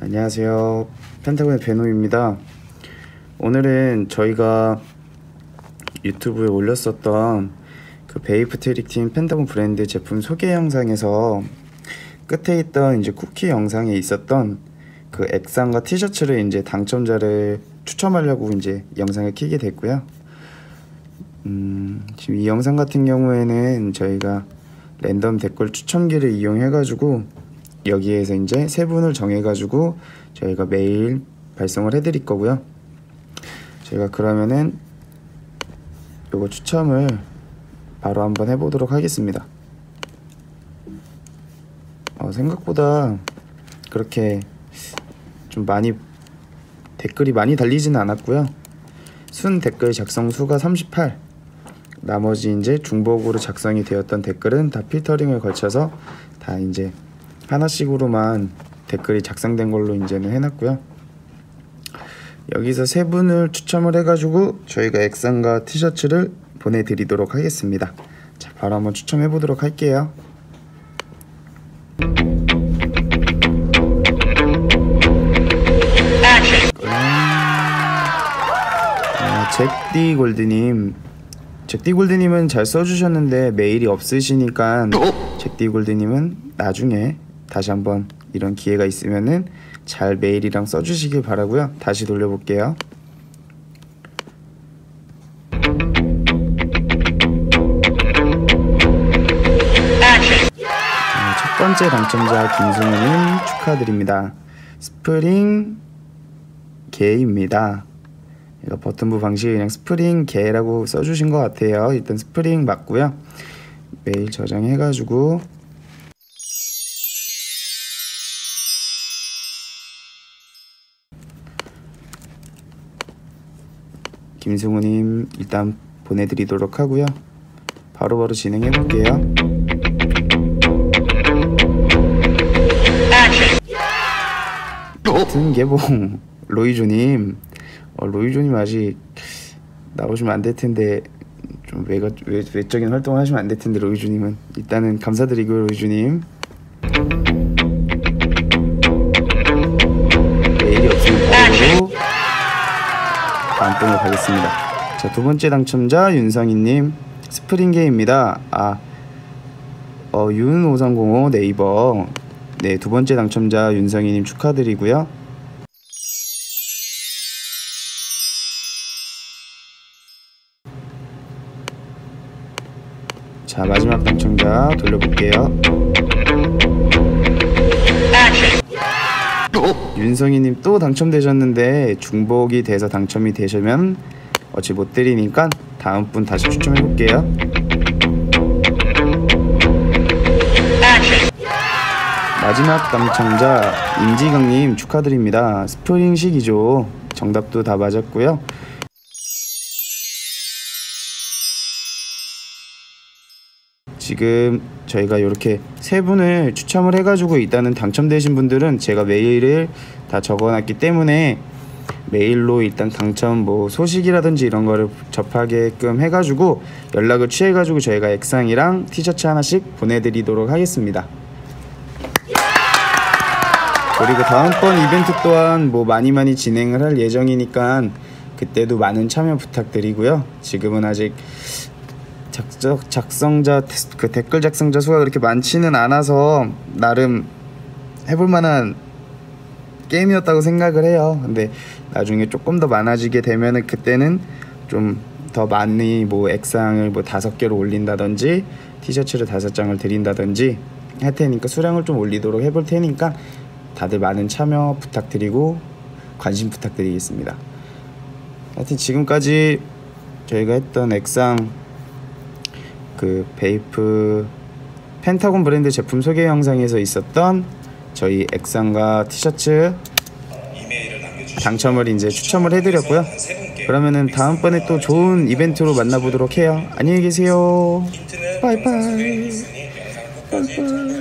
안녕하세요. 펜타곤의 베노입니다. 오늘은 저희가 유튜브에 올렸었던 그 vape 트릭팀 펜타곤 브랜드 제품 소개 영상에서 끝에 있던 이제 쿠키 영상에 있었던 그 액상과 티셔츠를 이제 당첨자를 추첨하려고 이제 영상을 키게 됐고요. 음, 지금 이 영상 같은 경우에는 저희가 랜덤 댓글 추첨기를 이용해가지고 여기에서 이제 세 분을 정해가지고 저희가 매일 발송을 해드릴 거고요. 저희가 그러면은 요거 추첨을 바로 한번 해보도록 하겠습니다. 어, 생각보다 그렇게 좀 많이 댓글이 많이 달리지는 않았고요. 순 댓글 작성 수가 38. 나머지 이제 중복으로 작성이 되었던 댓글은 다 필터링을 거쳐서 다 이제 하나씩으로만 댓글이 작성된 걸로 이제는 해놨고요. 여기서 세 분을 추첨을 해가지고 저희가 액상과 티셔츠를 보내드리도록 하겠습니다. 자, 바로 한번 추첨해 보도록 할게요. 아, 잭디 골드님 잭디 골드님은 잘 써주셨는데 메일이 없으시니까 잭디 골드님은 나중에 다시 한번 이런 기회가 있으면은 잘 메일이랑 써주시길 바라고요. 다시 돌려볼게요. 아, 첫 번째 당첨자 김승우님 축하드립니다. 스프링 개입니다. 이거 버튼부 방식이 그냥 스프링 개라고 써주신 것 같아요. 일단 스프링 맞고요. 메일 저장해가지고 김승우님 일단 보내드리도록 하고요. 바로바로 진행해 볼게요. 같은 개봉 로이조님 어, 로이조님 아직 나오시면 안 될 텐데 좀 외가, 외, 외적인 활동을 하시면 안 될 텐데 로이조님은 일단은 감사드리고요 로이조님 가겠습니다. 자, 두 번째 당첨자 윤성희님 스프링게임입니다. 아, 어, 윤5305 네이버 네, 두 번째 당첨자 윤성희님 축하드리고요. 자, 마지막 당첨자 돌려볼게요. 윤성희님 또 당첨되셨는데 중복이 돼서 당첨이 되시면 어찌 못 드리니까 다음 분 다시 추첨해 볼게요. 마지막 당첨자 임지강님 축하드립니다. 스프링식이죠. 정답도 다 맞았고요. 지금 저희가 이렇게 세 분을 추첨을 해가지고 일단은 당첨되신 분들은 제가 메일을 다 적어놨기 때문에 메일로 일단 당첨 뭐 소식이라든지 이런 거를 접하게끔 해가지고 연락을 취해가지고 저희가 액상이랑 티셔츠 하나씩 보내드리도록 하겠습니다. 그리고 다음번 이벤트 또한 뭐 많이 많이 진행을 할 예정이니까 그때도 많은 참여 부탁드리고요. 지금은 아직 작적 작성자 그 댓글 작성자 수가 그렇게 많지는 않아서 나름 해볼 만한 게임이었다고 생각을 해요. 근데 나중에 조금 더 많아지게 되면은 그때는 좀 더 많이 뭐 액상을 뭐 다섯 개로 올린다든지 티셔츠를 다섯 장을 드린다든지 할 테니까 수량을 좀 올리도록 해볼 테니까 다들 많은 참여 부탁드리고 관심 부탁드리겠습니다. 하여튼 지금까지 저희가 했던 액상 그 베이프 펜타곤 브랜드 제품 소개 영상에서 있었던 저희 액상과 티셔츠 당첨을 이제 추첨을 해드렸고요. 그러면은 다음번에 또 좋은 이벤트로 만나보도록 해요. 안녕히 계세요. 바이바이. 바이바이.